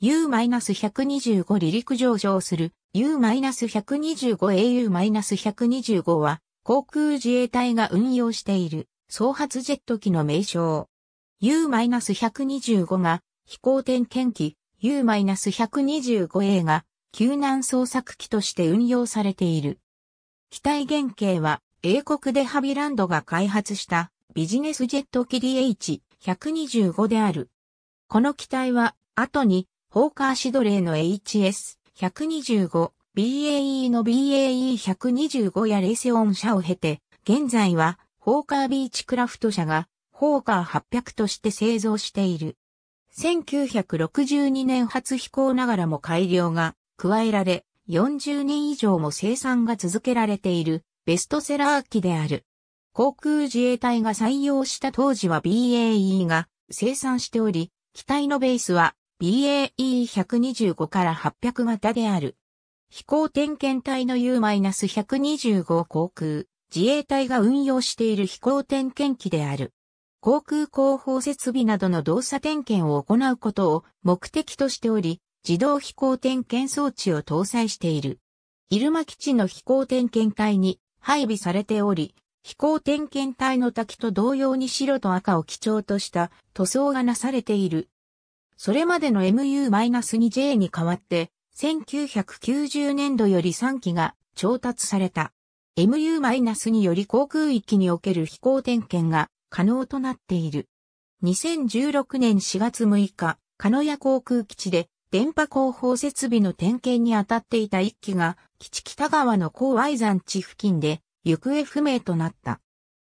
U-125 離陸上昇する U-125AU-125 は航空自衛隊が運用している総発ジェット機の名称。U-125 が飛行点検機 U-125A が救難捜索機として運用されている。機体原型は英国でハビランドが開発したビジネスジェット機 DH125 である。この機体は後にホーカーシドレーの HS125、BAE の BAE125 やレーセオン社を経て、現在はホーカービーチクラフト社がホーカー800として製造している。1962年初飛行ながらも改良が加えられ、40年以上も生産が続けられているベストセラー機である。航空自衛隊が採用した当時は BAE が生産しており、機体のベースは BAE125 から800型である。飛行点検隊の U-125 航空自衛隊が運用している飛行点検機である。航空広報設備などの動作点検を行うことを目的としており、自動飛行点検装置を搭載している。入間基地の飛行点検隊に配備されており、飛行点検隊の滝と同様に白と赤を基調とした塗装がなされている。それまでの MU-2J に代わって、1990年度より3機が調達された。MU- より航空域における飛行点検が可能となっている。2016年4月6日、鹿屋航空基地で電波広報設備の点検に当たっていた一機が、基地北側の高愛山地付近で行方不明となった。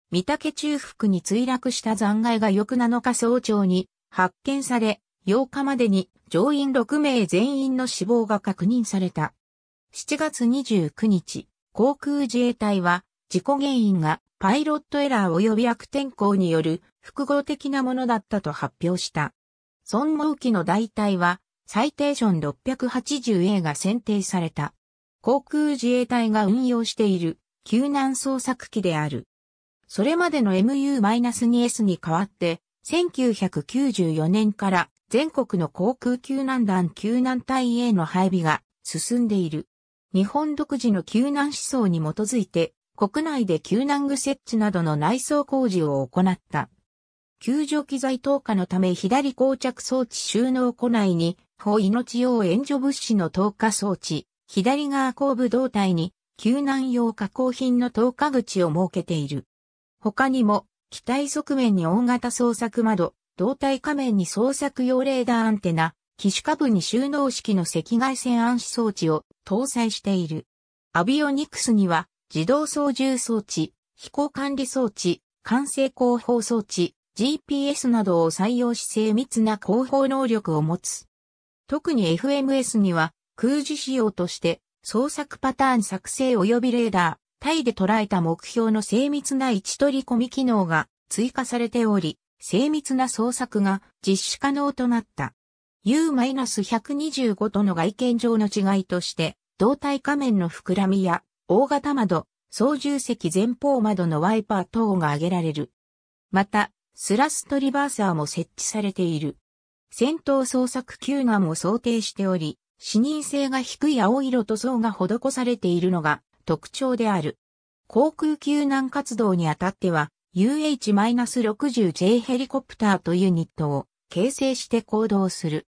三竹中腹に墜落した残骸が翌7日早朝に発見され、8日までに乗員6名全員の死亡が確認された。7月29日、航空自衛隊は事故原因がパイロットエラー及び悪天候による複合的なものだったと発表した。孫毛機の代替はサイテーション 680A が選定された。航空自衛隊が運用している救難捜索機である。それまでの MU-2S に代わって、1994年から全国の航空救難団救難隊への配備が進んでいる。日本独自の救難思想に基づいて、国内で救難具設置などの内装工事を行った。救助機材投下のため左膠着装置収納庫内に、法命用援助物資の投下装置、左側後部胴体に救難用加工品の投下口を設けている。他にも、機体側面に大型捜索窓、胴体仮面に捜索用レーダーアンテナ、機種下部に収納式の赤外線暗視装置を搭載している。アビオニクスには自動操縦装置、飛行管理装置、管制広報装置、GPS などを採用し精密な広報能力を持つ。特に FMS には空自仕様として捜索パターン作成及びレーダー、タイで捉えた目標の精密な位置取り込み機能が追加されており、精密な捜索が実施可能となった。U-125 との外見上の違いとして、胴体仮面の膨らみや大型窓、操縦席前方窓のワイパー等が挙げられる。また、スラストリバーサーも設置されている。戦闘捜索救難も想定しており、視認性が低い青色塗装が施されているのが特徴である。航空救難活動にあたっては UH-60J ヘリコプターとユニットを形成して行動する。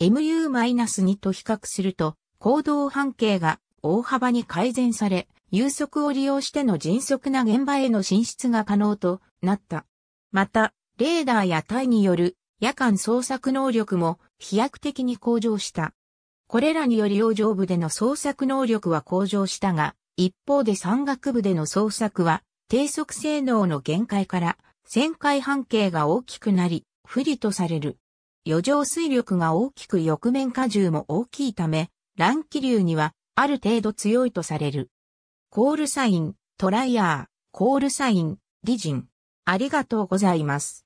MU-2 と比較すると行動半径が大幅に改善され、有速を利用しての迅速な現場への進出が可能となった。また、レーダーや隊による夜間捜索能力も飛躍的に向上した。これらにより洋上部での捜索能力は向上したが、一方で山岳部での捜索は低速性能の限界から旋回半径が大きくなり不利とされる。余剰水力が大きく翼面荷重も大きいため、乱気流にはある程度強いとされる。コールサイン、トライヤー、コールサイン、リジン。ありがとうございます。